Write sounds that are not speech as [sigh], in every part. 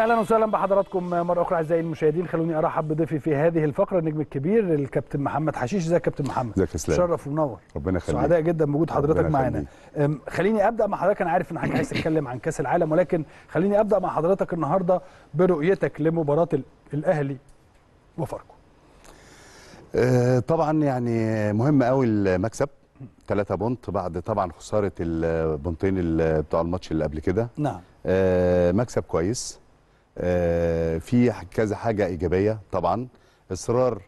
أهلا وسهلا بحضراتكم مرة أخرى أعزائي المشاهدين. خلوني أرحب بضيفي في هذه الفقرة النجم الكبير الكابتن محمد حشيش. إزيك يا كابتن محمد؟ إزيك يا إسلام. شرف ومنور. ربنا يخليك. سعداء جدا بوجود حضرتك معانا خليني أبدأ مع حضرتك. أنا عارف إن حضرتك عايز تتكلم عن كأس العالم ولكن خليني أبدأ مع حضرتك النهارده برؤيتك لمباراة ال- الأهلي وفاركو. آه، طبعا يعني مهم قوي المكسب. 3 بونت بعد طبعا خسارة البونتين ال- بتوع الماتش اللي قبل كده. نعم. آه، مكسب كويس. في كذا حاجة إيجابية. طبعا إصرار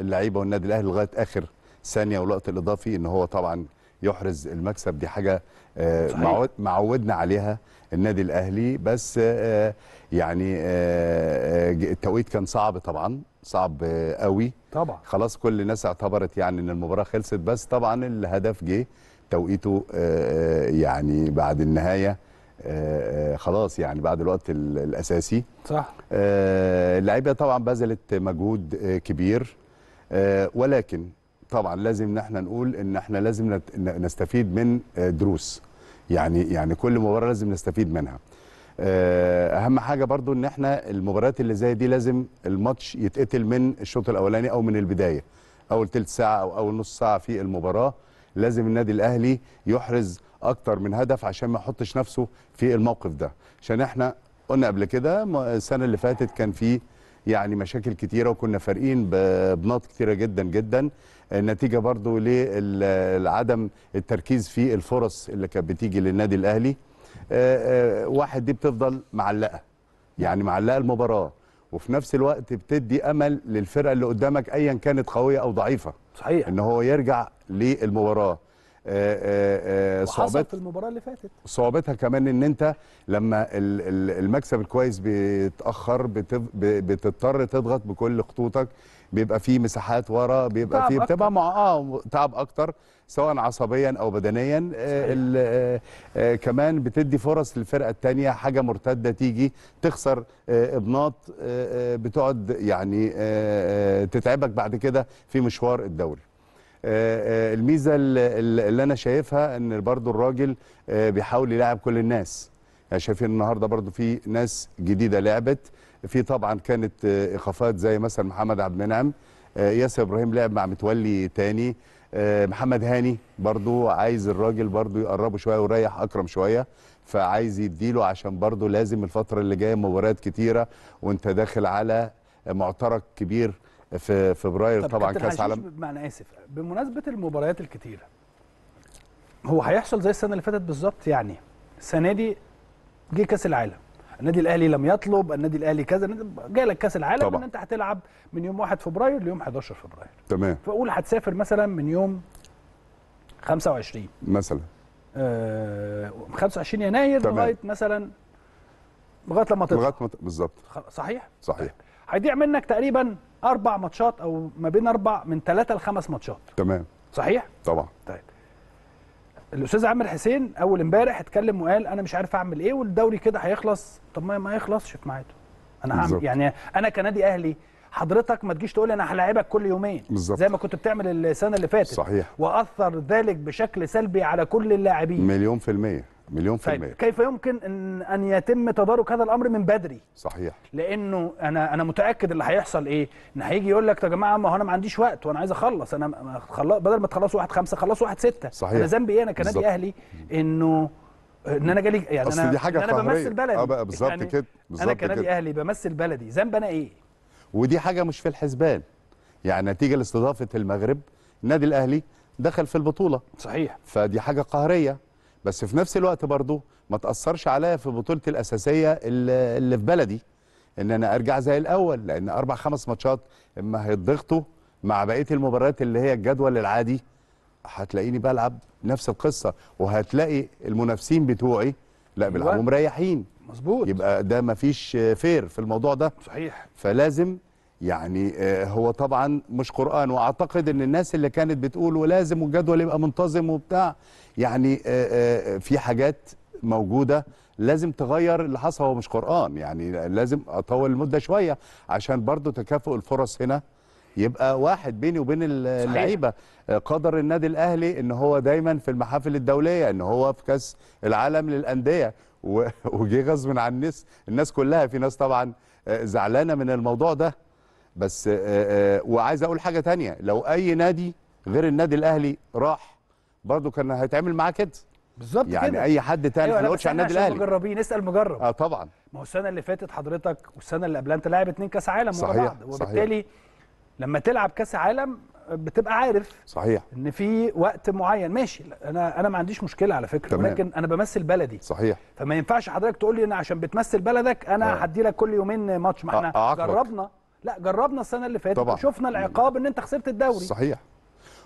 اللعيبة والنادي الأهلي لغاية آخر ثانية والوقت الإضافي إن هو طبعا يحرز المكسب. دي حاجة آه،. معود معودنا عليها النادي الأهلي. بس آه، يعني آه، آه، التوقيت كان صعب طبعا صعب آه، قوي. طبعا. خلاص كل الناس اعتبرت يعني إن المباراة خلصت. بس طبعا الهدف جه توقيته آه، يعني بعد النهاية آه، آه، خلاص يعني بعد الوقت ال- الأساسي. صح. آه، اللعيبة طبعا بذلت مجهود آه، كبير. آه، ولكن طبعا لازم إن إحنا نقول إن إحنا لازم نستفيد من آه، دروس. يعني يعني كل مباراة لازم نستفيد منها. آه، أهم حاجة برضو إن إحنا المباريات اللي زي دي لازم الماتش يتقتل من الشوط الأولاني أو من البداية. أول تلت ساعة أو أول نص ساعة في المباراة لازم النادي الأهلي يحرز أكتر من هدف عشان ما يحطش نفسه في الموقف ده. عشان إحنا قلنا قبل كده السنة اللي فاتت كان في يعني مشاكل كتيرة وكنا فارقين بنقط كتيرة جدا جدا. النتيجة برضو لعدم التركيز في الفرص اللي كانت بتيجي للنادي الأهلي. آه، آه، واحد دي بتفضل معلقة يعني معلقة المباراة. وفي نفس الوقت بتدي أمل للفرقة اللي قدامك ايا كانت قوية أو ضعيفة. صحيح. إن هو يرجع للمباراة. آه، آه، آه، صعوبات في المباراة اللي فاتت. صعوبتها كمان إن أنت لما ال- ال- المكسب الكويس بيتأخر بتضطر تضغط بكل خطوطك بيبقى فيه مساحات ورا بيبقى فيه أكتر. بتبقى مع آه تعب أكتر سواء عصبيا أو بدنيا. آه آه كمان بتدي فرص للفرقة الثانية حاجة مرتدة تيجي تخسر آه إبناط آه بتقعد يعني آه تتعبك بعد كده في مشوار الدوري. الميزة اللي أنا شايفها إن برضو الراجل آه، بيحاول يلاعب كل الناس. يعني شايفين النهارده برضو في ناس جديدة لعبت. في طبعا كانت آه، إيقافات زي مثلا محمد عبد المنعم. آه، ياسر إبراهيم لعب مع متولي تاني. آه، محمد هاني برضو عايز الراجل برضو يقربه شوية ويريح أكرم شوية. فعايز يديله عشان برضو لازم الفترة اللي جاية مباريات كتيرة. وأنت داخل على معترك كبير في فبراير طب طبعا كأس عالم ب- أنا آسف بمناسبة المباريات الكتيرة هو هيحصل زي السنة اللي فاتت بالظبط؟ يعني السنة دي جه كأس العالم النادي الأهلي لم يطلب النادي الأهلي كذا جالك كأس العالم طبعا. إن أنت هتلعب من يوم 1 فبراير ليوم 11 فبراير. تمام. فاقول هتسافر مثلا من يوم 25 مثلا. آه 25 يناير تمام. لغاية مثلا لغاية لما تطلع. لغاية بالظبط. صحيح؟ صحيح. هيضيع منك تقريبا أربع ماتشات أو ما بين أربع من ثلاثة لخمس ماتشات. تمام. صحيح؟ طبعا. طيب. الأستاذ عامر حسين أول امبارح اتكلم وقال أنا مش عارف أعمل إيه والدوري كده هيخلص. طب ما ما يخلصش في ميعاده. أنا هعمل. يعني أنا كنادي أهلي حضرتك ما تجيش تقول لي أنا هلاعبك كل يومين. بالظبط. زي ما كنت بتعمل السنة اللي فاتت. صحيح. وأثر ذلك بشكل سلبي على كل اللاعبين. مليون في المية. مليون في طيب المية. كيف يمكن ان أن يتم تدارك هذا الأمر من بدري؟ صحيح. لأنه أنا أنا متأكد اللي هيحصل إيه؟ إن هيجي يقول لك يا جماعة ما هو أنا ما عنديش وقت وأنا عايز أخلص. أنا خلص بدل ما تخلصوا واحد خمسة خلصوا واحد ستة. صحيح. أنا ذنبي إيه؟ أنا كنادي. أهلي إنه إن أنا جالي يعني أصل أنا دي حاجة أنا. بمثل بلدي. آه بقى بالظبط كده، أنا بالظبط كنادي كده. أهلي بمثل بلدي. ذنب أنا إيه؟ ودي حاجة مش في الحسبان. يعني نتيجة لاستضافة المغرب النادي الأهلي دخل في البطولة. صحيح. فدي حاجة قهرية. بس في نفس الوقت برضو ما تأثرش عليا في بطولتي الأساسية اللي في بلدي. إن أنا أرجع زي الأول لأن أربع خمس ماتشات إما هيتضغطوا مع بقية المباريات اللي هي الجدول العادي هتلاقيني بلعب نفس القصة وهتلاقي المنافسين بتوعي لا بيلعبوا أيوة. مريحين. مظبوط. يبقى ده مفيش فير في الموضوع ده. صحيح. فلازم يعني آه، هو طبعا مش قرآن. وأعتقد إن الناس اللي كانت بتقول ولازم والجدول يبقى منتظم وبتاع يعني آه، آه، في حاجات موجودة لازم تغير اللي حصل. هو مش قرآن يعني لازم أطول المدة شوية عشان برضو تكافؤ الفرص هنا. يبقى واحد بيني وبين ال- اللعيبة قدر النادي الأهلي إن هو دايما في المحافل الدولية إن هو في كأس العالم للأندية. [laughs] وجه غصب عن الناس الناس كلها في ناس طبعا زعلانة من الموضوع ده. بس آه، آه، وعايز أقول حاجة تانية. لو أي نادي غير النادي الأهلي راح برضه كان هيتعمل معاه كده. بالظبط يعني كده أي حد تاني أيوه ما نقولش إحنا النادي الأهلي. مجربين. اسأل مجرب. آه طبعا. ما هو السنة اللي فاتت حضرتك والسنة اللي قبلها أنت لاعب اتنين كأس عالم ورا بعض. صحيح. وبالتالي لما تلعب كأس عالم بتبقى عارف صحيح. إن في وقت معين. ماشي. أنا أنا ما عنديش مشكلة على فكرة. تمام. ولكن أنا بمثل بلدي. صحيح. فما ينفعش حضرتك تقول لي أنا عشان بتمثل بلدك أنا آه. هدي لك كل يومين ماتش. ما إحنا. جربنا. لا جربنا السنة اللي فاتت. وشفنا العقاب إن أنت خسرت الدوري. صحيح.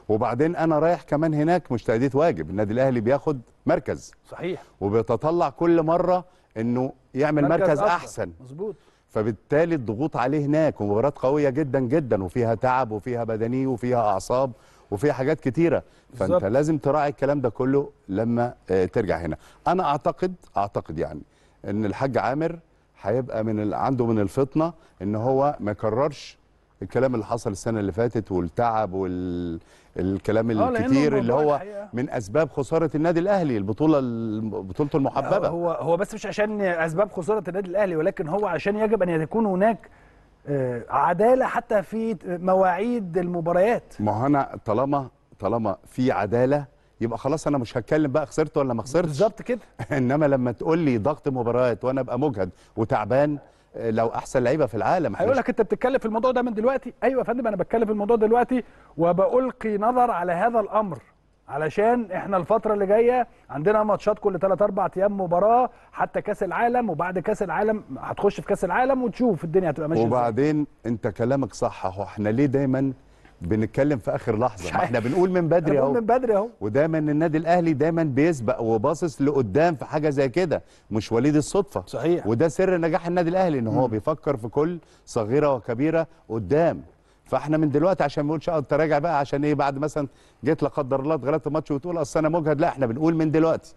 وبعدين أنا رايح كمان هناك مش تأدية واجب. النادي الأهلي بياخد مركز. صحيح. وبيتطلع كل مرة إنه يعمل مركز, أفضل. أحسن. مظبوط. فبالتالي الضغوط عليه هناك ومباراة قوية جدا جدا. وفيها تعب وفيها بدني وفيها أعصاب وفيها حاجات كتيرة. فأنت بالظبط. لازم تراعي الكلام ده كله لما آه، ترجع هنا. أنا أعتقد أعتقد يعني إن الحاج عامر هيبقى من ال... عنده من الفطنة إن هو ما يكررش الكلام اللي حصل السنة اللي فاتت والتعب والكلام آه، لأنه الكتير اللي هو الحقيقة- من أسباب خسارة النادي الأهلي البطولة بطولته المحببة. هو هو بس مش عشان أسباب خسارة النادي الأهلي ولكن هو عشان يجب أن يكون هناك آه، عدالة حتى في مواعيد المباريات. ما هو أنا طالما طالما في عدالة يبقى خلاص أنا مش هتكلم بقى خسرت ولا ما خسرتش. بالظبط كده. [laughs] انما لما تقول لي ضغط مباريات وأنا ابقى مجهد وتعبان آه، لو احسن لعيبة في العالم هيقول لك انت بتتكلم في الموضوع ده من دلوقتي؟ أيوه يا فندم أنا بتكلم في الموضوع دلوقتي وبألقي نظر على هذا الأمر. علشان إحنا الفترة اللي جاية عندنا ماتشات كل 3 4 أيام مباراة حتى كأس العالم وبعد كأس العالم هتخش في كأس العالم وتشوف الدنيا هتبقى ماشية إزاي. وبعدين أنت كلامك صح أهو إحنا ليه دايما بنتكلم في آخر لحظة. ما إحنا. بنقول من بدري أهو. من بدري أهو. ودايما النادي الأهلي دايما بيسبق وباصص لقدام في حاجة زي كده مش وليد الصدفة. صحيح. وده سر نجاح النادي الأهلي إن هو بيفكر في كل صغيرة وكبيرة قدام. فإحنا من دلوقتي عشان ما نقولش آه أنت راجع بقى عشان إيه بعد مثلا جيت لا قدر الله اتغلبت الماتش وتقول أصل أنا مجهد. لا إحنا بنقول من دلوقتي.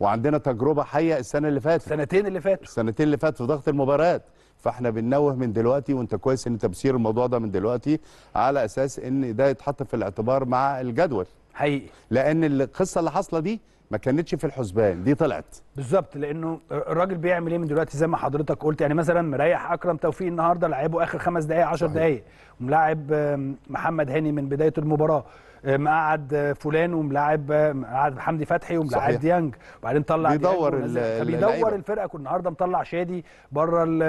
وعندنا تجربة حية السنة اللي فاتت. السنتين اللي فاتوا. السنتين اللي فاتوا في ضغط المباريات فاحنا بننوه من دلوقتي وانت كويس ان انت الموضوع ده من دلوقتي على أساس إن ده يتحط في الاعتبار مع الجدول. حقيقي. لأن القصة اللي حاصلة دي ما كانتش في الحسبان دي طلعت بالظبط لأنه الراجل بيعمل إيه من دلوقتي زي ما حضرتك قلت يعني مثلا مريح أكرم توفيق النهارده لعبه آخر خمس دقائق 10 صحيح. دقائق وملاعب محمد هاني من بداية المباراة آم، مقعد آه، فلان وملاعب آه، مقعد حمدي فتحي وملاعب. ديانج وبعدين طلع بيدور اللعيبة. الفرقة كل النهارده مطلع شادي بره ال-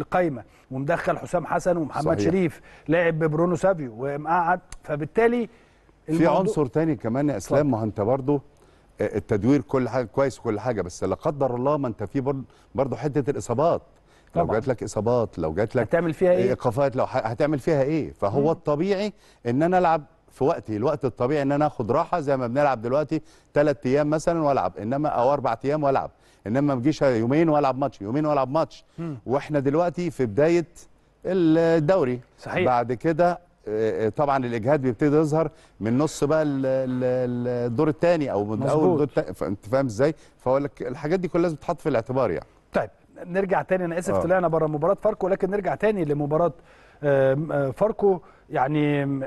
القايمة ومدخل حسام حسن ومحمد صحيح. شريف لاعب برونو سافيو ومقعد فبالتالي في عنصر تاني كمان يا إسلام. ما هو أنت برضه آه، التدوير كل حاجة كويس وكل حاجة بس لا قدر الله ما انت في برضه حتة الإصابات لو طبعاً. جات لك إصابات لو جات لك هتعمل فيها إيه؟ إيقافات لو هتعمل فيها إيه فهو مم. الطبيعي إن أنا ألعب في وقتي الوقت الطبيعي إن أنا آخد راحة زي ما بنلعب دلوقتي ثلاث أيام مثلا وألعب إنما أو أربع أيام وألعب إنما ما تجيش يومين وألعب ماتش يومين وألعب ماتش مم. وإحنا دلوقتي في بداية الدوري صحيح. بعد كده طبعا الإجهاد بيبتدي يظهر من نص بقى ال- ال- الدور الثاني أو من أول. الدور التاني. فأنت فاهم إزاي؟ فاقول لك الحاجات دي كلها لازم تتحط في الاعتبار يعني. طيب نرجع تاني. أنا آسف آه. طلعنا بره مباراة فاركو لكن نرجع تاني لمباراة آم، آه، فاركو. يعني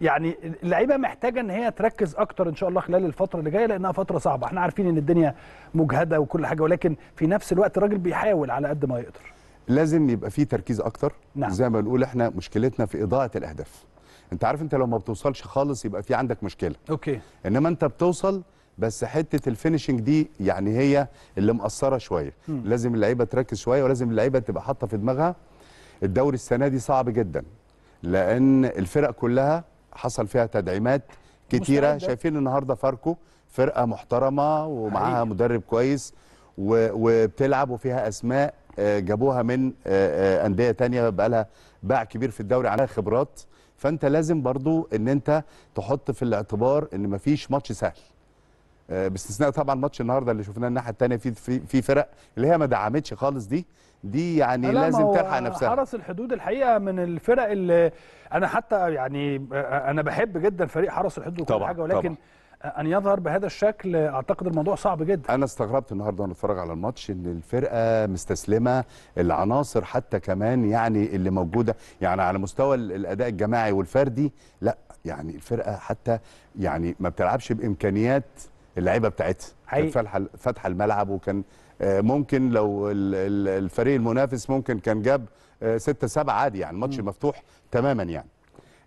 يعني اللعيبة محتاجة إن هي تركز أكتر إن شاء الله خلال الفترة اللي جاية لأنها فترة صعبة. إحنا عارفين إن الدنيا مجهدة وكل حاجة ولكن في نفس الوقت الراجل بيحاول على قد ما يقدر. لازم يبقى في تركيز أكتر نعم. زي ما بنقول إحنا مشكلتنا في إضاعة الأهداف أنت عارف أنت لو ما بتوصلش خالص يبقى في عندك مشكلة okay إنما أنت بتوصل بس حتة ال finishing دي يعني هي اللي مقصرة شوية مم. لازم اللعيبة تركز شوية ولازم اللعيبة تبقى حاطة في دماغها الدوري السنة دي صعب جدا لأن الفرق كلها حصل فيها تدعيمات كتيرة. شايفين النهارده فاركو فرقة محترمة ومعاها. مدرب كويس وبتلعب وفيها أسماء جابوها من آه، آه، أندية تانية بقى لها باع كبير في الدوري عندها خبرات. فأنت لازم برضو إن أنت تحط في الاعتبار إن مفيش ماتش سهل. آه، باستثناء طبعا ماتش النهارده اللي شفناه الناحية الثانية في في فرق اللي هي ما دعمتش خالص دي. دي يعني لازم تلحق نفسها. حرس الحدود الحقيقة من الفرق اللي أنا حتى يعني آه، أنا بحب جدا فريق حرس الحدود وكل طبعاً، حاجة ولكن أن يظهر بهذا الشكل أعتقد الموضوع صعب جدا. أنا استغربت النهارده وأنا اتفرج على الماتش إن الفرقة مستسلمة العناصر حتى كمان يعني اللي موجودة. يعني على مستوى ال- الأداء الجماعي والفردي لا يعني الفرقة حتى يعني ما بتلعبش بإمكانيات اللعيبة بتاعتها. كانت فاتحه فاتحه الملعب وكان آه، ممكن لو ال- ال- الفريق المنافس ممكن كان جاب آه، ستة سبعة عادي يعني الماتش مفتوح تماما يعني.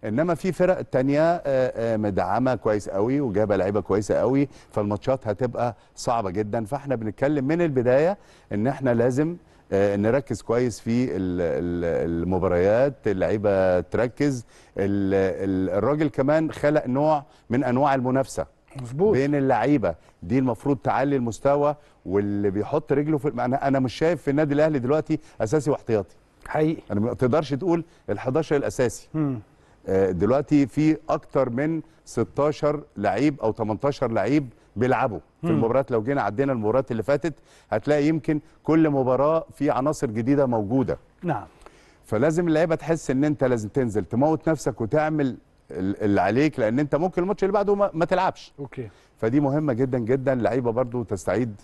إنما في فرق تانية آه، آه، مدعمة كويس قوي وجايبة لعيبة كويسة قوي فالماتشات هتبقى صعبة جدا. فإحنا بنتكلم من البداية إن إحنا لازم آه، نركز كويس في ال- ال- المباريات اللعيبة تركز. ال- ال- الراجل كمان خلق نوع من أنواع المنافسة مظبوط. بين اللعيبة. دي المفروض تعلي المستوى واللي بيحط رجله في أنا أنا مش شايف في النادي الأهلي دلوقتي أساسي واحتياطي. حقيقي. أنا ما تقدرش تقول ال11 الأساسي. مم. آه، دلوقتي في أكتر من 16 لعيب أو 18 لعيب بيلعبوا في المباريات. لو جينا عدينا المباريات اللي فاتت هتلاقي يمكن كل مباراة في عناصر جديدة موجودة. نعم. فلازم اللعيبة تحس إن أنت لازم تنزل تموت نفسك وتعمل ال- اللي عليك لأن أنت ممكن الماتش اللي بعده ما, ما تلعبش. أوكي. فدي مهمة جدا جدا. اللعيبه برضو تستعيد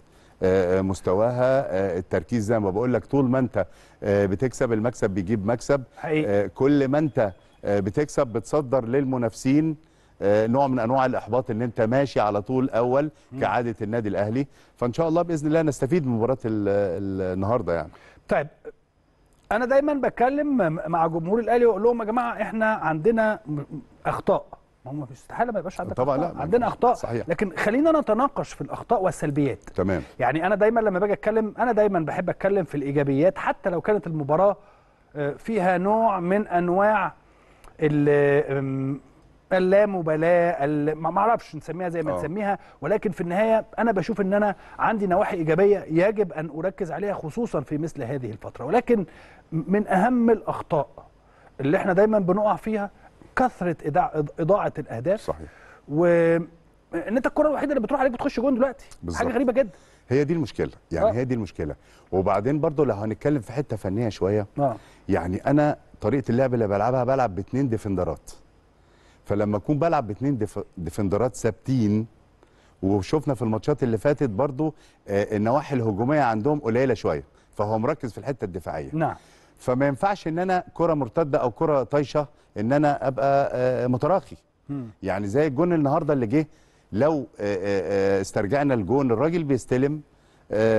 آه، آه، مستواها. التركيز زي ما بقول لك طول ما أنت بتكسب المكسب بيجيب مكسب. حقيقي. كل ما أنت بتكسب بتصدر للمنافسين آه، نوع من أنواع الإحباط إن أنت ماشي على طول أول كعادة النادي الأهلي فإن شاء الله بإذن الله نستفيد من مباراة ال- ال- النهارده يعني طيب أنا دايما بتكلم مع جمهور الأهلي وأقول لهم يا جماعة إحنا عندنا أخطاء ما هو مفيش استحالة ما يبقاش عندك طبعاً أخطاء. لا، عندنا. أخطاء صحيح. لكن خلينا نتناقش في الأخطاء والسلبيات تمام يعني أنا دايما لما باجي أتكلم أنا دايما بحب أتكلم في الإيجابيات حتى لو كانت المباراة آه، فيها نوع من أنواع اللامبالاة ال- ما أعرفش نسميها زي ما آه. نسميها ولكن في النهاية أنا بشوف إن أنا عندي نواحي إيجابية يجب أن أركز عليها خصوصا في مثل هذه الفترة. ولكن من أهم الأخطاء اللي إحنا دايما بنقع فيها كثرة إضاعة الأهداف. صحيح. وان أنت الكرة الوحيدة اللي بتروح عليك بتخش جون دلوقتي. بالظبط. حاجة غريبة جدا. هي دي المشكلة. يعني آه. هي دي المشكلة. وبعدين برضو لو هنتكلم في حتة فنية شوية آه. يعني أنا طريقة اللعب اللي بلعبها بلعب باثنين defender ات. فلما أكون بلعب باثنين def... defender ات ثابتين وشفنا في الماتشات اللي فاتت برضو آه النواحي الهجومية عندهم قليلة شوية فهو مركز في الحتة الدفاعية. نعم. فما ينفعش إن أنا كرة مرتدة أو كرة طايشة إن أنا أبقى آه متراخي. مم. يعني زي الجون النهارده اللي جه لو آه، استرجعنا الجون الراجل بيستلم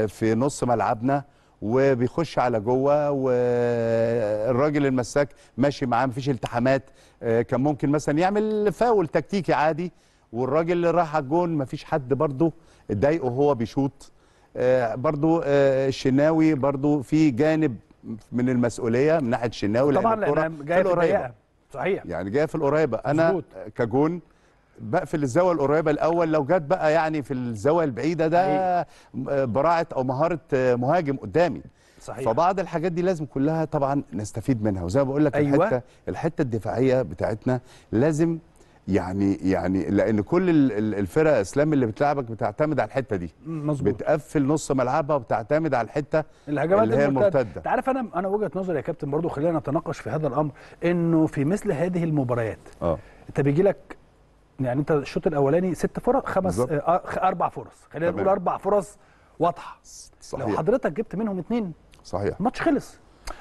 في نص ملعبنا وبيخش على جوه والراجل المساك ماشي معاه مفيش التحامات. آه، كان ممكن مثلا يعمل فاول تكتيكي عادي والراجل اللي راح على الجون مفيش حد برضه اتضايقه وهو بيشوط. آه، برضه آه، الشناوي برضه في جانب من المسؤولية من ناحية الشناوي طبعا لأن جاية في القريبة. الضيقه صحيح. يعني جاية في القريبة. أنا. كجون بقفل الزاوية القريبة الأول لو جت بقى يعني في الزاوية البعيدة ده براعة أو مهارة مهاجم قدامي. صحيح. فبعض الحاجات دي لازم كلها طبعا نستفيد منها. وزي ما بقول لك أيوة. الحتة الحتة الدفاعية بتاعتنا لازم يعني يعني لأن كل ال- ال- الفرق أسلام اللي بتلعبك بتعتمد على الحتة دي. مظبوط. بتقفل نص ملعبها وبتعتمد على الحتة الهجمات اللي هي المرتدة. أنت عارف أنا أنا وجهة نظري يا كابتن برضو خلينا نتناقش في هذا الأمر إنه في مثل هذه المباريات آه. انت بيجي لك يعني انت الشوط الاولاني ست فرص خمس. آه خ- أربع فرص. خلينا. نقول أربع فرص واضحة. لو صحيح. حضرتك جبت منهم اتنين صحيح. الماتش خلص.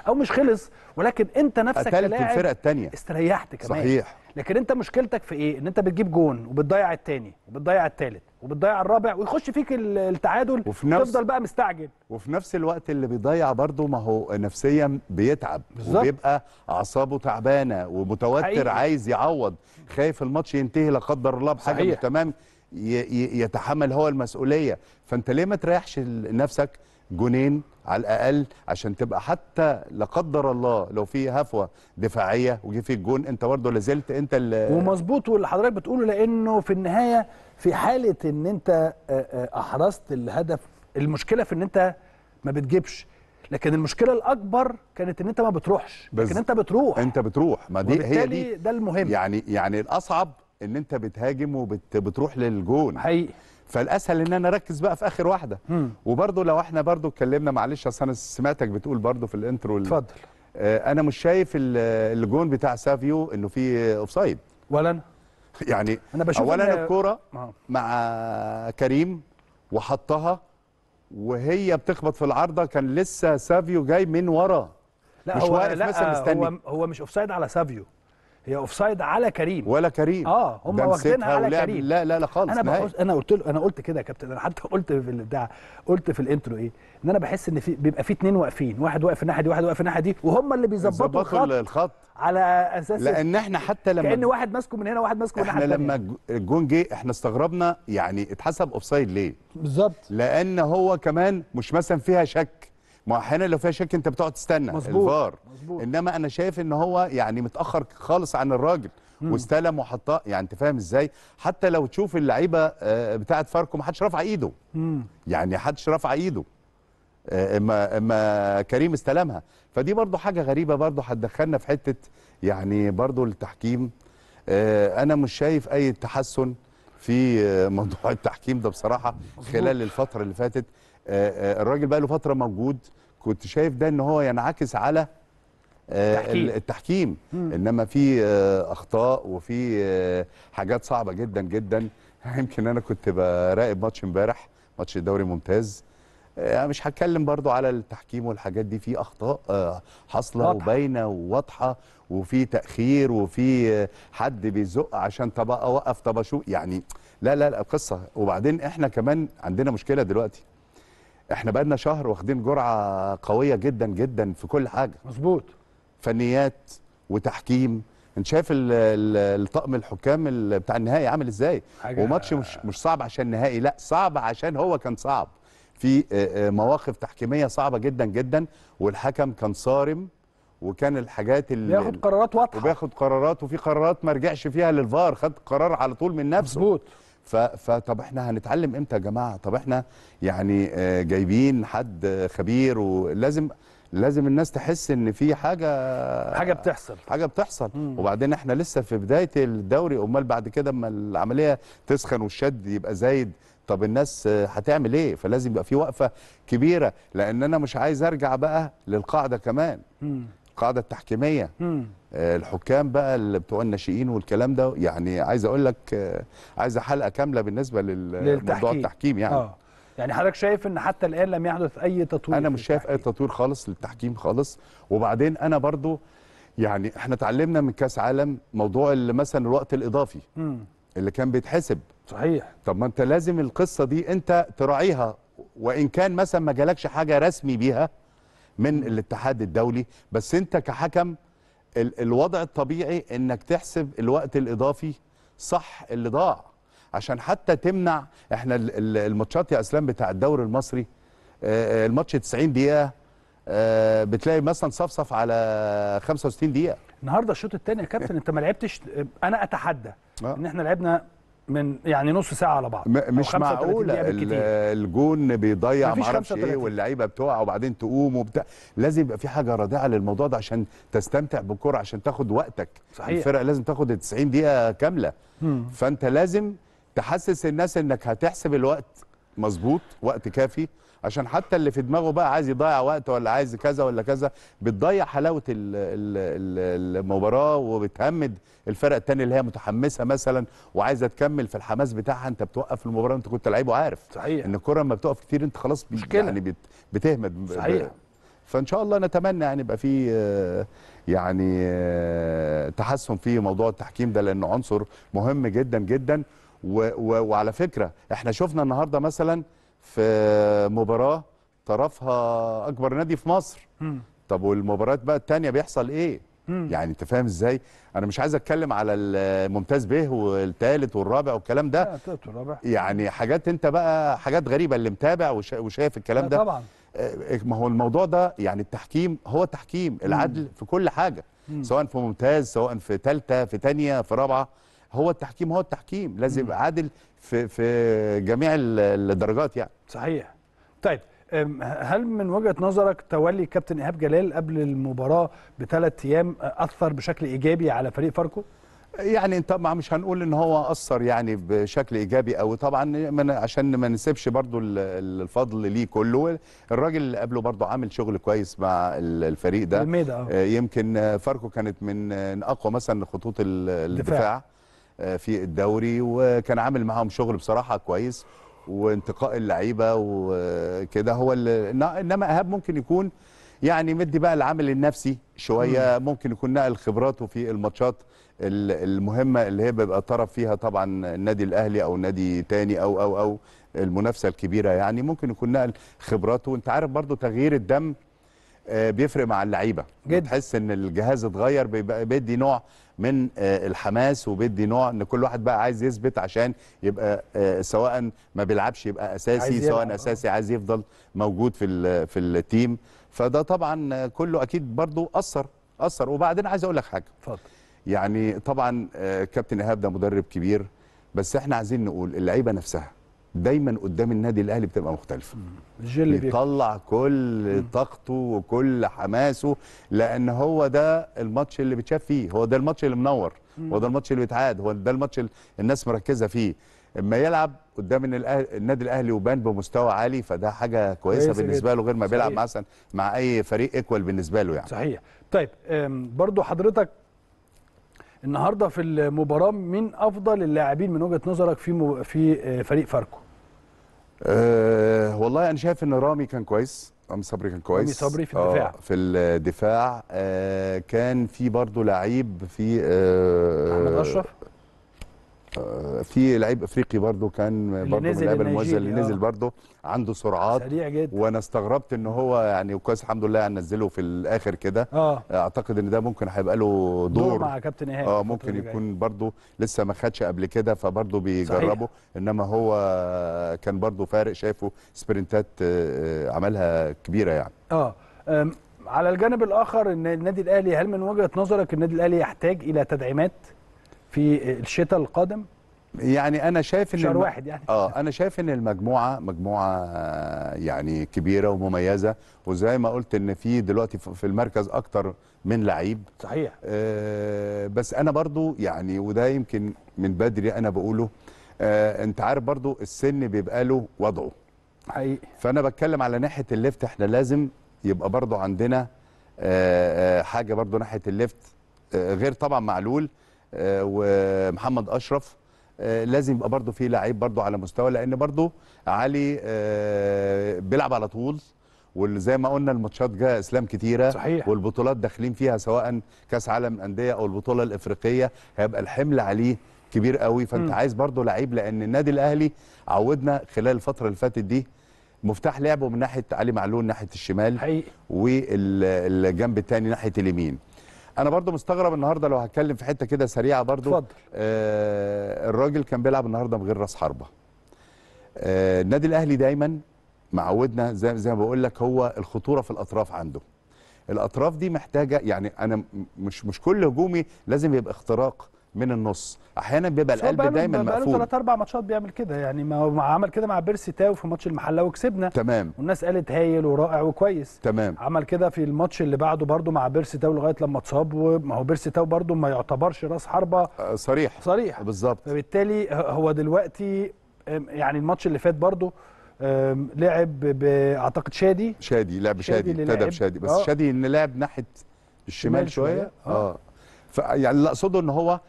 أو مش خلص ولكن أنت نفسك قتلت الفرقة الثانية استريحت كمان صحيح لكن أنت مشكلتك في إيه إن أنت بتجيب جون وبتضيع التاني وبتضيع التالت وبتضيع الرابع ويخش فيك ال- التعادل وفي نفس- تفضل بقى مستعجل وفي نفس الوقت اللي بيضيع برضه ما هو نفسيا بيتعب بالظبط. وبيبقى أعصابه تعبانة ومتوتر حقيقي. عايز يعوض خايف الماتش ينتهي لا قدر الله بحاجة صحيح. مش تمام يتحمل هو المسؤولية فأنت ليه ما تريحش نفسك جونين على الأقل عشان تبقى حتى لا قدر الله لو في هفوة دفاعية وجي فيك جون أنت برضه لازلت أنت اللي ومظبوط واللي حضرتك بتقوله لأنه في النهاية في حالة إن أنت آه، آه، أحرزت الهدف المشكلة في إن أنت ما بتجيبش. لكن المشكلة الأكبر كانت إن أنت ما بتروحش لكن أنت بتروح. أنت بتروح. ما دي هي دي ده المهم. يعني يعني الأصعب إن أنت بتهاجم وبتروح للجون. حقيقي. فالأسهل إن أنا أركز بقى في آخر واحدة مم. وبرضه لو إحنا برضه اتكلمنا معلش أصل أنا سمعتك بتقول برضه في ال intro ال- اتفضل آه أنا مش شايف ال- الجون بتاع سافيو إنه فيه offside ولا أنا [laughs] يعني أنا بشوف اولا الكورة آه. مع كريم وحطها وهي بتخبط في العارضة كان لسه سافيو جاي من ورا لا مش هو واقف لا مثلا مستني. هو هو مش offside على سافيو هي offside على كريم. ولا كريم. آه هم واخدينها على كريم. لا لا لا خالص أنا. بحس أنا قلت له أنا قلت كده يا كابتن أنا حتى قلت في البتاع قلت في ال intro إيه؟ إن أنا بحس إن في بيبقى في اتنين واقفين. واحد واقف الناحية دي واحد واقف الناحية دي وهم اللي بيظبطوا ظبطوا الخط الخط. على أساس لأن إحنا حتى لما كأن واحد ماسكه من هنا وواحد ماسكه من إحنا الناحية لما الجون جه إحنا استغربنا يعني اتحسب offside ليه؟ بالظبط. لأن هو كمان مش مثلا فيها شك. ما أحيانا لو فيها شك انت بتقعد تستنى مظبوط، الفار. مظبوط. انما أنا شايف ان هو يعني متأخر خالص عن الراجل. واستلم وحطها يعني انت فاهم إزاي؟ حتى لو تشوف اللعيبة آه، بتاعه فاركو ما حدش رفع ايده. مم. يعني حدش رفع ايده. آه، اما اما كريم استلمها. فدي برضو حاجة غريبة برضو هتدخلنا في حتة يعني برضو التحكيم. آه، أنا مش شايف اي تحسن في موضوع التحكيم ده بصراحة خلال الفترة اللي فاتت. الراجل بقى له فترة موجود. كنت شايف ده إن هو ينعكس على آه، التحكيم. التحكيم. إنما في آه، أخطاء وفي آه، حاجات صعبة جدا جدا. [laughs] يمكن أنا كنت براقب ماتش إمبارح ماتش الدوري ممتاز. آه، مش هتكلم برضو على التحكيم والحاجات دي. في أخطاء آه، حاصلة. وباينة وواضحة وفي تأخير وفي آه، حد بيزق عشان طب اوقف طب أشوف يعني لا لا لا قصة. وبعدين إحنا كمان عندنا مشكلة دلوقتي. إحنا بقالنا شهر واخدين جرعة قوية جدا جدا في كل حاجة. مظبوط. فنيات وتحكيم. انت شايف ال- ال- الطقم الحكام ال- بتاع النهائي عامل إزاي؟ وماتش مش مش صعب عشان نهائي لا صعب عشان هو كان صعب. في آه، آه، مواقف تحكيمية صعبة جدا جدا والحكم كان صارم وكان الحاجات اللي بياخد قرارات واضحة. وبياخد قرارات وفي قرارات ما رجعش فيها للفار خد قرار على طول من نفسه. مظبوط. فطب إحنا هنتعلم إمتى يا جماعة؟ طب إحنا يعني آه، جايبين حد خبير ولازم لازم الناس تحس ان في حاجة حاجة بتحصل. حاجة بتحصل. وبعدين إحنا لسه في بداية الدوري امال بعد كده اما العملية تسخن والشد يبقى زايد طب الناس هتعمل إيه؟ فلازم يبقى في وقفة كبيرة. لأن أنا مش عايز أرجع بقى للقاعدة كمان. مم. القاعدة التحكيمية مم. آه، الحكام بقى اللي بتوع الناشئين والكلام ده يعني عايز أقول لك آه، عايزه حلقة كاملة بالنسبة للموضوع. التحكيم يعني آه يعني حضرتك شايف إن حتى الآن لم يحدث أي تطوير أنا مش شايف أي. تطوير خالص للتحكيم خالص وبعدين أنا برضو يعني إحنا اتعلمنا من كأس عالم موضوع اللي مثلا الوقت الإضافي مم. اللي كان بيتحسب صحيح طب ما أنت لازم القصة دي أنت تراعيها وإن كان مثلا ما جالكش حاجة رسمي بيها من الاتحاد الدولي بس انت كحكم ال الوضع الطبيعي انك تحسب الوقت الاضافي صح اللي ضاع عشان حتى تمنع إحنا ال- ال- الماتشات يا اسلام بتاع الدوري المصري آه، آه، الماتش 90 دقيقة آه، بتلاقي مثلا صفصف على 65 دقيقة. النهارده الشوط الثاني يا كابتن انت ما لعبتش أنا اتحدى. ان إحنا لعبنا من يعني نص ساعة على بعض مش 35 معقولة دقيقة ال- بالكتير. الجون بيضيع مفيش معرفش إيه 35. واللعيبة بتقع وبعدين تقوم وبتاع لازم يبقى في حاجة رادعة للموضوع ده عشان تستمتع بالكرة عشان تاخد وقتك صحيح. الفرق لازم تاخد ال 90 دقيقة كاملة مم. فأنت لازم تحسس الناس إنك هتحسب الوقت مظبوط وقت كافي عشان حتى اللي في دماغه بقى عايز يضيع وقت ولا عايز كذا ولا كذا بتضيع حلاوة ال- ال- ال- المباراة وبتهمد الفرق التانية اللي هي متحمسة مثلا وعايزة تكمل في الحماس بتاعها انت بتوقف المباراة انت كنت لعيب وعارف صحيح. إن الكرة لما بتقف كتير انت خلاص مشكلة. يعني بت بتهمد صحيح. فإن شاء الله نتمنى يعني يبقى في آه، يعني آه، تحسن في موضوع التحكيم ده لأنه عنصر مهم جدا جدا و و وعلى فكرة إحنا شفنا النهارده مثلا في مباراة طرفها أكبر نادي في مصر. مم. طب والمباريات بقى التانية بيحصل إيه؟ مم. يعني أنت فاهم إزاي؟ أنا مش عايز أتكلم على الممتاز به والثالث والرابع والكلام ده. يعني حاجات أنت بقى حاجات غريبة اللي متابع وشا- وشايف الكلام لا ده. طبعا. آه، ما هو الموضوع ده يعني التحكيم هو التحكيم العدل في كل حاجة. سواء في ممتاز سواء في ثالثه في ثانية في رابعة. هو التحكيم هو التحكيم. لازم عادل في في جميع ال- الدرجات يعني. صحيح. طيب هل من وجهة نظرك تولي كابتن إيهاب جلال قبل المباراة بثلاث أيام أثر بشكل إيجابي على فريق فاركو؟ يعني طبعا مش هنقول إن هو أثر يعني بشكل إيجابي قوي طبعا من عشان ما نسيبش برضو ال- ال- الفضل ليه كله. الراجل اللي قبله برضو عامل شغل كويس مع ال- الفريق ده. الميدا آه. آه، يمكن آه، فاركو كانت من آه، أقوى مثلا خطوط ال- دفاع. الدفاع. آه، في الدوري وكان عامل معاهم شغل بصراحة كويس وانتقاء اللعيبة وكده. هو إنما إيهاب ممكن يكون يعني مدي بقى العامل النفسي شوية ممكن يكون نقل خبراته في الماتشات ال- المهمة اللي هي بيبقى طرف فيها طبعا النادي الأهلي أو نادي تاني أو أو أو المنافسة الكبيرة. يعني ممكن يكون نقل خبراته وأنت عارف برضو تغيير الدم آه، بيفرق مع اللعيبة. بتحس إن الجهاز اتغير بيبقى بيدي نوع من آه، الحماس وبيدي نوع إن كل واحد بقى عايز يثبت عشان يبقى آه، سواء ما بيلعبش يبقى أساسي سواء. أساسي عايز يفضل موجود في في التيم. فده طبعا كله أكيد برضو أثر أثر. وبعدين عايز أقول لك حاجة. اتفضل. يعني طبعا آه، كابتن إيهاب ده مدرب كبير بس إحنا عايزين نقول اللعيبة نفسها دايما قدام النادي الأهلي بتبقى مختلفة. بيطلع كل طاقته وكل حماسه لأن هو ده الماتش اللي بتشاف فيه. هو ده الماتش اللي منور. هو ده الماتش اللي بيتعاد. هو ده الماتش اللي الناس مركزة فيه. اما يلعب قدام النادي الأهلي وبان بمستوى عالي فده حاجة كويسة بالنسبة. له غير ما بيلعب. مثلا مع أي فريق ايكوال بالنسبة له يعني. صحيح. طيب برضو حضرتك النهارده في المباراة مين أفضل اللاعبين من وجهة نظرك في في آه، فريق فاركو. أه والله أنا شايف إن رامي كان كويس. رامي صبري كان كويس. صبري في آه، الدفاع. في الدفاع. أه كان في برضه لعيب في أه احمد أشرف. آه، في لعيب افريقي برضه كان برضه من اللعيبة المميزه اللي النيجيري، نزل آه. برضه عنده سرعات. سريع جدا. وأنا استغربت ان هو يعني وكويس الحمد لله يعني نزله في الآخر كده. آه. اعتقد ان ده ممكن هيبقى له دور دور. مع كابتن إيهاب. آه ممكن. يكون برضه لسه ما خدش قبل كده فبرضه بيجربه. انما هو كان برضه فارق شايفه سبرنتات آه، آه، عملها كبيرة يعني. آه. على الجانب الآخر ان النادي الأهلي هل من وجهة نظرك النادي الأهلي يحتاج إلى تدعيمات؟ في الشتاء القادم؟ يعني أنا شايف إن شهر واحد يعني. آه أنا شايف إن المجموعة مجموعة آه، يعني كبيرة ومميزة. وزي ما قلت إن في دلوقتي في المركز أكتر من لعيب. صحيح. آه، بس أنا برضو يعني وده يمكن من بدري أنا بقوله آه، أنت عارف برضو السن بيبقى له وضعه. حقيقي. فأنا بتكلم على ناحية ال left إحنا لازم يبقى برضو عندنا آه، آه، حاجة برضو ناحية ال left آه، غير طبعا معلول. ومحمد أشرف آه، لازم يبقى برضو في لعيب برضو على مستوى لأن برضو علي آه، بيلعب على طول وزي ما قلنا الماتشات جاية أسلام كتيرة صحيح. والبطولات داخلين فيها سواء كأس عالم أندية أو البطولة الإفريقية هيبقى الحمل عليه كبير قوي فأنت مم. عايز برضو لعيب لأن النادي الأهلي عودنا خلال الفترة اللي فاتت دي مفتاح لعبه من ناحية علي معلول ناحية الشمال حقيقي والجنب الثاني ناحية اليمين أنا برضو مستغرب النهارده لو هتكلم في حتة كده سريعه برضو. اتفضل. آه الراجل كان بيلعب النهارده من غير راس حربه. آه النادي الاهلي دايما معودنا زي زي ما بقول لك هو الخطوره في الاطراف عنده. الاطراف دي محتاجه يعني أنا مش مش كل هجومي لازم يبقى اختراق. من النص. أحيانا بيبقى القلب بقاله- دايما بقاله مقفول. ثلاث أربع ماتشات بيعمل كده يعني. ما هو عمل كده مع بيرسي تاو في ماتش المحلة وكسبنا. تمام. والناس قالت هايل ورائع وكويس. تمام. عمل كده في الماتش اللي بعده برده مع بيرسي تاو لغاية لما اتصاب. وما هو بيرسي تاو برده ما يعتبرش راس حربة. آه، صريح. صريح. بالظبط. فبالتالي هو دلوقتي يعني الماتش اللي فات برده لعب أعتقد شادي. شادي لعب شادي ابتدى. بشادي. بس آه. شادي إن لعب ناحية الشمال. شوية. آه. آه. ف يعني اللي أقصده إن هو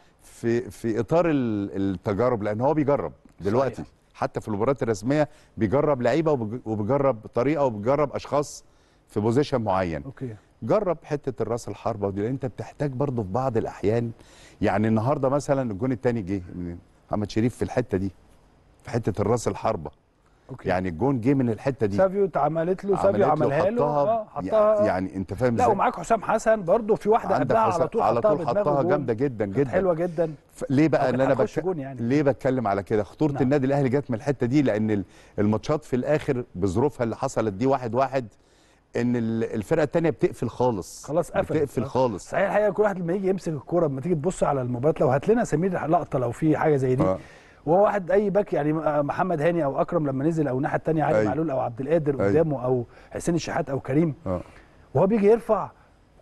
في في إطار ال- التجارب لأن هو بيجرب دلوقتي. صحيح. حتى في المباريات الرسمية بيجرب لعيبة وبيج- وبيجرب طريقة وبيجرب أشخاص في position معين. okay. جرب حتة الرأس الحربة ودي لأن أنت بتحتاج برضه في بعض الأحيان. يعني النهارده مثلا الجون الثاني جه من محمد شريف في الحتة دي في حتة الرأس الحربة. okay يعني الجون جه من الحتة دي سافيو اتعملت له سافيو عملها له حطها آه حطها يعني أنت فاهم لا إزاي ومعاك حسام حسن برضه في واحدة قبلها على طول على حطها طول حطها. جامدة جدا جدا حلوة جدا ليه بقى اللي أنا بك... جون يعني. ليه بتكلم على كده خطورة نعم. النادي الأهلي جت من الحتة دي لأن ال- الماتشات في الآخر بظروفها اللي حصلت دي واحد واحد إن ال- الفرقة الثانية بتقفل خالص خلاص قفلت. بتقفل آه. خالص صحيح الحقيقة كل واحد لما يجي يمسك الكورة لما تيجي تبص على المباراة لو هات لنا سمير لقطة لو في حاجة زي دي آه. وهو واحد أي back يعني محمد هاني أو أكرم لما نزل أو الناحية الثانية علي أيوة. معلول أو عبد القادر. قدامه أو حسين الشحات أو كريم آه وهو بيجي يرفع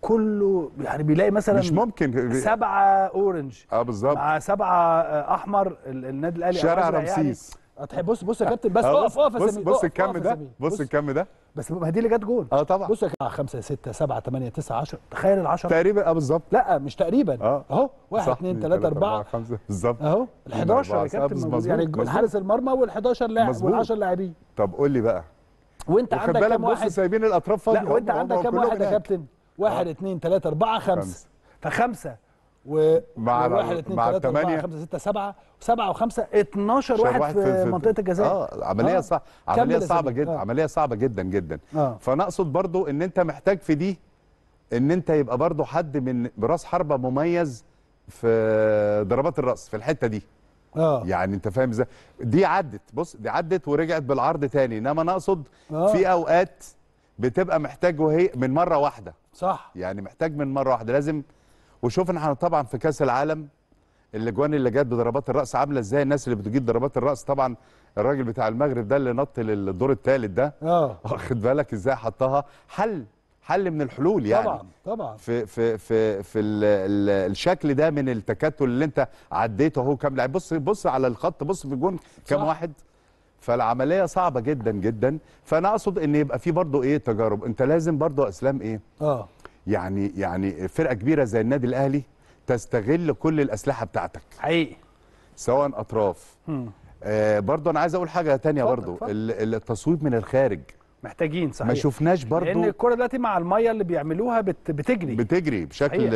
كله يعني بيلاقي مثلا مش ممكن سبعة orange آه بالظبط مع سبعة آه، أحمر ال- النادي الأهلي شارع أزرق يعني. هتحب بص بص يا كابتن بس آه، اقف اقف بص بص الكم ده. بص الكم ده. بس ما دي اللي جت جون. آه طبعا. بص يا كابتن. 5 6 7 8 9 10 تخيل ال 10 تقريبا آه بالظبط. لا مش تقريبا. آه. أهو 1 صح. 2 3 4 5 بالظبط. أهو ال 11 يا. كابتن يعني. حارس المرمى وال 11 لاعب. وال 10 لاعبين. طب قول لي بقى. وانت عندك كام بص واحد؟ سايبين الأطراف فاضية. لا وانت عندك كام واحد يا. كابتن؟ واحد آه. اثنين ثلاثة أربعة خمسة. خمسة. فخمسة. و مع واحد اثنين مع ثلاثة أربعة الثمانية. خمسة ستة سبعة سبعة وخمسة 12 شوف واحد في, منطقة الجزاء آه عملية آه. صعبه عملية صعبة. جدا آه. عملية صعبة جدا جدا آه فانا اقصد برضو إن أنت محتاج في دي إن أنت يبقى برضو حد من براس حربة مميز في ضربات الرأس في الحتة دي آه يعني أنت فاهم إزاي دي عدت بص دي عدت ورجعت بالعرض تاني إنما أنا اقصد آه. في أوقات بتبقى محتاج وهي من مرة واحدة صح يعني محتاج من مرة واحدة لازم وشوفنا إحنا طبعا في كأس العالم الأجوان اللي جت بضربات الرأس عاملة إزاي الناس اللي بتجيب ضربات الرأس طبعا الراجل بتاع المغرب ده اللي نط للدور الثالث ده آه. واخد بالك إزاي حطها؟ حل حل من الحلول يعني. طبعا طبعا. في في في في ال ال الشكل ده من التكتل اللي أنت عديته أهو كام لاعب بص بص على الخط بص في الجون كام صح. واحد؟ فالعملية صعبة جدا جدا. فأنا أقصد إن يبقى في برضه إيه تجارب. أنت لازم برضه إسلام إيه؟ آه. يعني يعني فرقة كبيرة زي النادي الأهلي تستغل كل الأسلحة بتاعتك. حقيقي. سواء أطراف. آه برضه أنا عايز أقول حاجة تانية برضه التصويب من الخارج. محتاجين صحيح. ما شفناش لأن برضه الكرة دلوقتي مع المية اللي بيعملوها بت... بتجري. بتجري بشكل صحيح.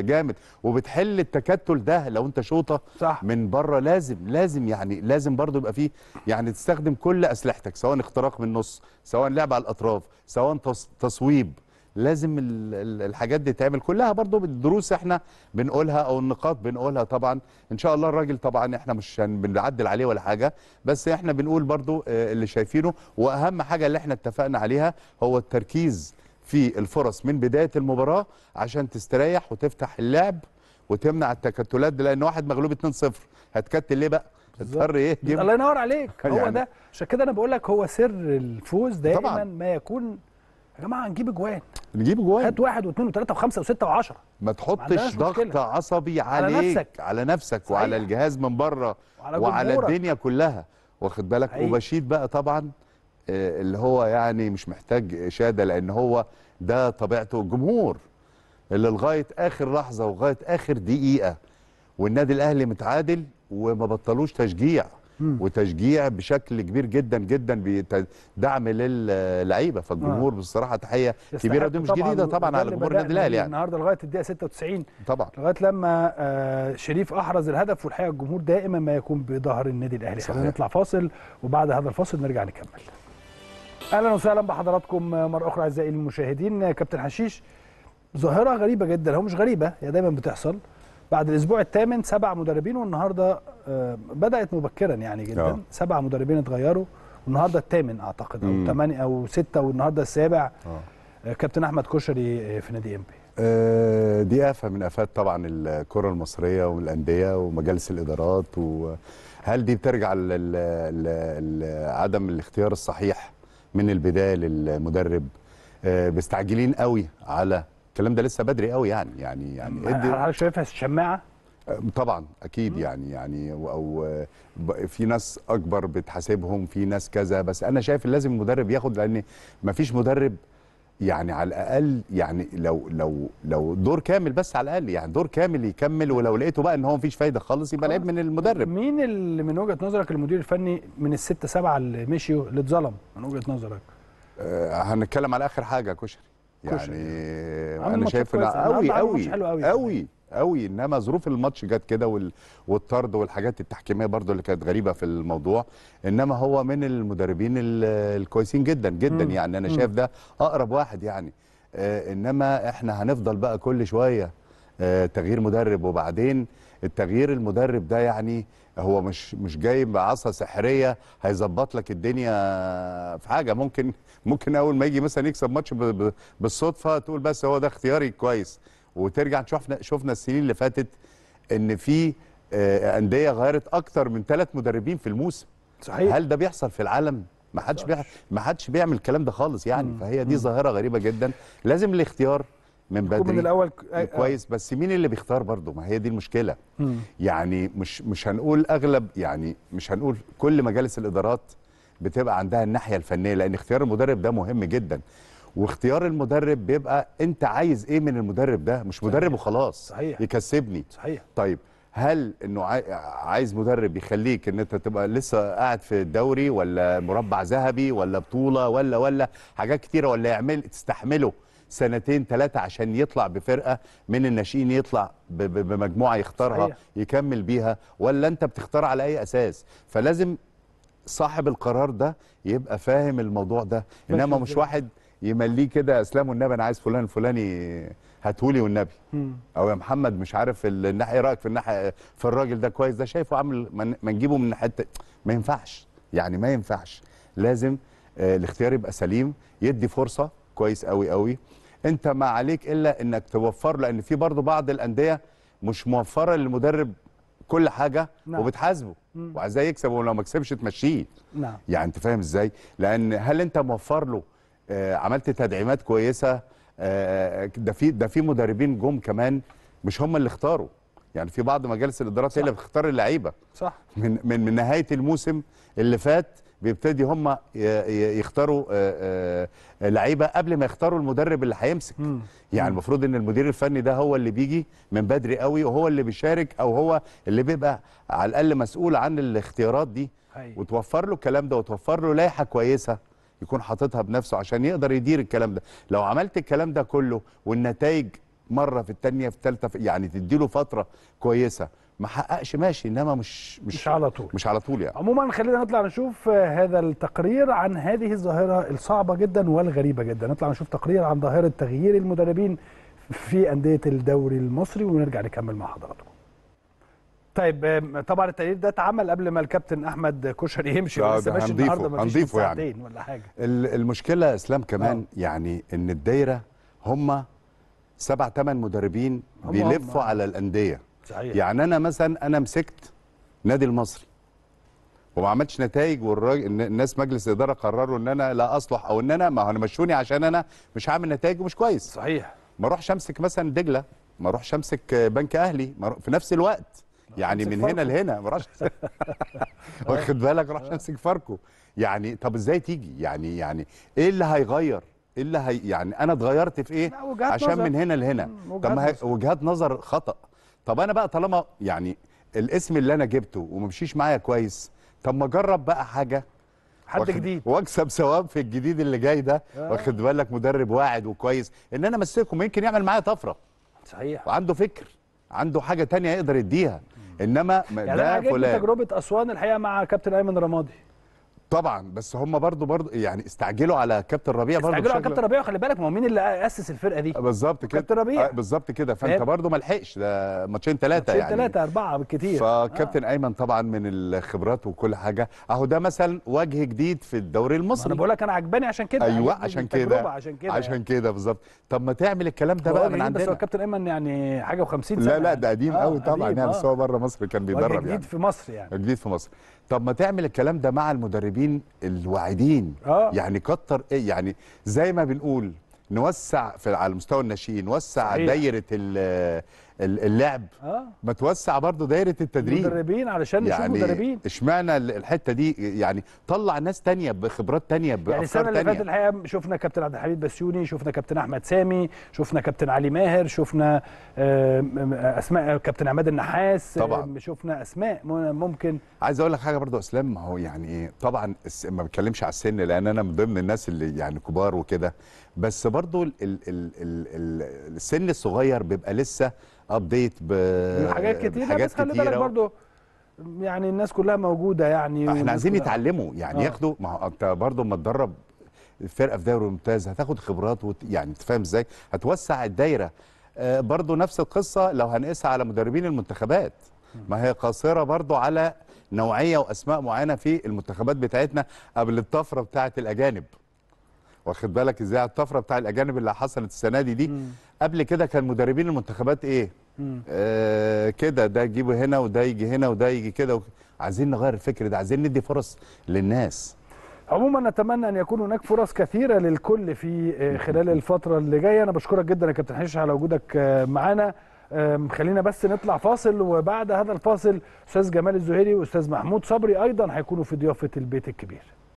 جامد. وبتحل التكتل ده لو أنت شوطة صح. من بره لازم لازم يعني لازم برضو يبقى فيه يعني تستخدم كل أسلحتك سواء اختراق من النص سواء لعب على الأطراف سواء تص- تصويب. لازم ال- ال- الحاجات دي تعمل كلها برضو بالدروس إحنا بنقولها أو النقاط بنقولها طبعا إن شاء الله الراجل طبعا إحنا مش بنعدل عليه ولا حاجة بس إحنا بنقول برضو آه، اللي شايفينه وأهم حاجة اللي إحنا اتفقنا عليها هو التركيز في الفرص من بداية المباراة عشان تستريح وتفتح اللعب وتمنع التكتلات دي لأن واحد مغلوب 2-0 هتكتل ليه بقى؟ اضطر إيه؟ الله ينور عليك [laughs] هو يعني- ده عشان كده أنا بقول لك هو سر الفوز دائما. ما يكون يا جماعة نجيب اجوان نجيب جوان هات واحد واثنين وثلاثة وخمسة وستة وعشرة ما تحطش ضغط مشكلة. عصبي على عليك نفسك. على نفسك صحيح. وعلى الجهاز من بره وعلى وعلى. الدنيا كلها واخد بالك. وبشيد بقى طبعا آه، اللي هو يعني مش محتاج إشادة لأن هو ده طبيعته الجمهور اللي لغاية آخر لحظة ولغاية آخر دقيقة والنادي الأهلي متعادل وما بطلوش تشجيع مم. وتشجيع بشكل كبير جدا جدا بدعم للعيبة. فالجمهور بصراحة تحية كبيرة ودي مش جديدة طبعا على جمهور النادي الأهلي يعني. النهارده لغاية الدقيقة 96 طبعا. لغاية لما آه، شريف أحرز الهدف والحقيقة الجمهور دائما ما يكون بظهر النادي الأهلي. خلينا. نطلع فاصل وبعد هذا الفاصل نرجع نكمل. أهلا وسهلا بحضراتكم مرة أخرى أعزائي المشاهدين. كابتن حشيش ظاهرة غريبة جدا هو مش غريبة هي دايما بتحصل. بعد الأسبوع الثامن سبع مدربين والنهاردة آه، بدأت مبكرا يعني جدا. آه. سبع مدربين اتغيروا والنهاردة الثامن أعتقد أو. ثمانيه أو ستة والنهاردة السابع. آه. آه، كابتن أحمد كشري آه، في نادي انبي آه، دي آفة من آفات طبعا الكرة المصرية والأندية ومجالس الإدارات وهل دي بترجع لعدم الاختيار الصحيح من البداية للمدرب؟ مستعجلين قوي على الكلام ده لسه بدري قوي يعني يعني يعني ادي حضرتك شايفها شماعة طبعا أكيد يعني يعني أو في ناس أكبر بتحاسبهم في ناس كذا بس أنا شايف لازم المدرب ياخد لأن ما فيش مدرب يعني على الأقل يعني لو لو لو دور كامل بس على الأقل يعني دور كامل يكمل ولو لقيته بقى إن هو مفيش فايدة خالص يبقى العيب من المدرب مين اللي من وجهة نظرك المدير الفني من الستة سبعة اللي مشيوا اللي اتظلم من وجهة نظرك؟ آه هنتكلم على آخر حاجة كشري. يعني أنا شايف. قوي قوي قوي قوي إنما ظروف الماتش جت كده وال... والطرد والحاجات التحكيمية برضو اللي كانت غريبة في الموضوع. إنما هو من المدربين ال- الكويسين جدا جدا مم. يعني. أنا. شايف ده أقرب واحد يعني. آه إنما إحنا هنفضل بقى كل شوية آه تغيير مدرب. وبعدين التغيير المدرب ده يعني هو مش مش جاي بعصا سحرية هيظبط لك الدنيا في حاجة. ممكن ممكن أول ما يجي مثلا يكسب ماتش بالصدفة تقول بس هو ده اختياري كويس. وترجع شفنا شفنا السنين اللي فاتت إن في آه، أندية غيرت أكتر من ثلاث مدربين في الموسم. صحيح. هل ده بيحصل في العالم؟ ما حدش بيح... ما حدش بيعمل الكلام ده خالص يعني. مم. فهي دي. ظاهرة غريبة جدا. لازم الاختيار من يكون من بدري. الأول ك- آه، آه. كويس. بس مين اللي بيختار برضه؟ ما هي دي المشكلة. مم. يعني مش مش هنقول أغلب يعني مش هنقول كل مجالس الإدارات بتبقى عندها الناحية الفنية لأن اختيار المدرب ده مهم جدا. واختيار المدرب بيبقى أنت عايز إيه من المدرب ده؟ مش مدرب وخلاص صحيح. يكسبني. صحيح. طيب هل إنه عاي- عايز مدرب يخليك إن أنت تبقى لسه قاعد في الدوري ولا مربع ذهبي ولا بطولة ولا ولا حاجات كتيرة ولا يعمل تستحمله سنتين ثلاثة عشان يطلع بفرقة من الناشئين يطلع بمجموعة يختارها صحيح. يكمل بيها ولا أنت بتختار على أي أساس؟ فلازم صاحب القرار ده يبقى فاهم الموضوع ده. إنما مش؟ واحد يمليه كده أسلام والنبي أنا عايز فلان الفلاني هاتهولي والنبي. أو يا محمد مش عارف ال- الناحية رأيك في الناحية في الراجل ده كويس ده شايفه عامل ما نجيبه من حتة. ما ينفعش يعني ما ينفعش. لازم آه الاختيار يبقى سليم يدي فرصة كويس قوي قوي أنت ما عليك إلا إنك توفر لأن في برضه بعض الأندية مش موفرة للمدرب كل حاجة نعم. وبتحاسبه. وعايزاه يكسب ولو ما كسبش تمشيه. نعم. يعني انت فاهم إزاي؟ لأن هل انت موفر له آه عملت تدعيمات كويسة؟ آه ده في ده في مدربين جم كمان مش هم اللي اختاروا. يعني في بعض مجالس الإدارات هي اللي بتختار اللعيبة. صح. من من من نهاية الموسم اللي فات بيبتدي هم يختاروا آه، آه، لعيبة قبل ما يختاروا المدرب اللي هيمسك. يعني المفروض إن المدير الفني ده هو اللي بيجي من بدري قوي وهو اللي بيشارك أو هو اللي بيبقى على الأقل مسؤول عن الاختيارات دي هاي. وتوفر له الكلام ده وتوفر له لائحة كويسة يكون حاططها بنفسه عشان يقدر يدير الكلام ده لو عملت الكلام ده كله والنتائج مرة في الثانية في الثالثه يعني تديله فترة كويسة ما حققش ماشي إنما مش مش, مش على طول. مش على طول يعني. عموما خلينا نطلع نشوف آه، هذا التقرير عن هذه الظاهرة الصعبة جدا والغريبة جدا. نطلع نشوف تقرير عن ظاهرة تغيير المدربين في أندية الدوري المصري ونرجع نكمل مع حضراتكم. طيب طبعا التقرير ده اتعمل قبل ما الكابتن أحمد كشري يمشي ولسه ده ماشي النهارده ما فيش هنضيفه يعني. ساعتين ولا حاجة. ال- المشكلة يا إسلام كمان يعني إن الدايرة هم سبع ثمان مدربين بيلفوا. على الأندية. صحيح. يعني أنا مثلا أنا مسكت نادي المصري وما عملتش نتائج والراجل الن- الناس مجلس الإدارة قرروا إن أنا لا أصلح أو إن أنا ما هو أنا مشوني عشان أنا مش هعمل نتائج ومش كويس. صحيح. ما أروحش أمسك مثلا دجلة ما أروحش أمسك بنك أهلي في نفس الوقت. يعني من. هنا لهنا ما أروحش [laughs] واخد بالك؟ أروحش أمسك فاركو. يعني طب إزاي تيجي؟ يعني يعني إيه اللي هيغير؟ إيه اللي هي يعني أنا اتغيرت في إيه؟ عشان نظر. من هنا لهنا. طب ما. وجهات نظر خطأ. طب أنا بقى طالما يعني الاسم اللي أنا جبته وما مشيش معايا كويس طب ما أجرب بقى حاجة. حد جديد. واكسب ثواب في الجديد اللي جاي ده. آه. واخد بالك؟ مدرب واعد وكويس. إن أنا امسكه يمكن يعمل معايا طفرة. صحيح. وعنده فكر. عنده حاجة تانية يقدر يديها. إنما ما- يعني ده فلان. تجربة أسوان الحقيقة مع كابتن أيمن رمادي. طبعا بس هم برضو برضو يعني استعجلوا على كابتن ربيع برضو استعجلوا على كابتن ربيع خلي بالك ما هو مين اللي أسس الفرقة دي؟ بالظبط كده. كابتن ربيع. آه، بالظبط كده. فأنت؟ برضو ما لحقش. ده ماتشين ثلاثة ماتشين يعني. ثلاثة أربعة بالكتير. فكابتن أيمن طبعا من الخبرات وكل حاجة. أهو ده مثلا وجه جديد في الدوري ما أنا المصري. بقول لك أنا عجباني عشان كده أيوه عجبني عشان كده. عشان كده عشان يعني. كده بالظبط. طب ما تعمل الكلام ده بقى جديد من بس هو عندنا. الكابتن أيمن يعني حاجة و50 سنة لا لا يعني. ده قديم آه، قوي طبعا قديم، يعني آه. بس هو بره مصر كان بيدرب جديد يعني. في مصر يعني. جديد في مصر. طب ما تعمل الكلام ده مع المدربين الواعدين. آه. يعني كتر إيه؟ يعني زي ما بنقول نوسع في على مستوى الناشئين نوسع. دايرة اللعب. آه. ما توسع برضو دايرة التدريب. مدربين علشان نشوف يعني مدربين اشمعنى ال- الحتة دي؟ يعني طلع ناس تانية بخبرات تانية يعني بأفكار السنة اللي فاتت الحقيقة شفنا كابتن عبد الحميد بسيوني شفنا كابتن أحمد سامي شفنا كابتن علي ماهر شفنا آم، أسماء كابتن عماد النحاس طبعاً. آم، شفنا أسماء ممكن. عايز أقول لك حاجة برضو يا إسلام ما هو يعني طبعا ما بتكلمش على السن لأن أنا من ضمن الناس اللي يعني كبار وكده. بس ال السن الصغير بيبقى لسه ابديت بحاجات بس خلي بالك. برضو يعني الناس كلها موجودة يعني إحنا عايزين يتعلموا يعني آه. ياخدوا ما هو انت برضه اما تدرب فرقة في دوري ممتاز هتاخد خبرات وت... يعني انت فاهم إزاي هتوسع الدايرة آه برضه نفس القصة لو هنقيسها على مدربين المنتخبات ما هي قاصرة برضه على نوعية وأسماء معينة في المنتخبات بتاعتنا قبل الطفرة بتاعة الأجانب واخد بالك إزاي على الطفرة بتاع الأجانب اللي حصلت السنة دي دي مم. قبل كده كان مدربين المنتخبات إيه. آه كده ده يجيبه هنا وده يجي هنا وده يجي كده. عايزين نغير الفكر ده عايزين ندي فرص للناس عموما نتمنى أن يكون هناك فرص كثيرة للكل في آه، خلال الفترة اللي جاية أنا بشكرك جدا يا كابتن حشيش على وجودك آه، معانا خلينا بس نطلع فاصل وبعد هذا الفاصل أستاذ جمال الزهيري وأستاذ محمود صبري أيضا هيكونوا في ضيافة البيت الكبير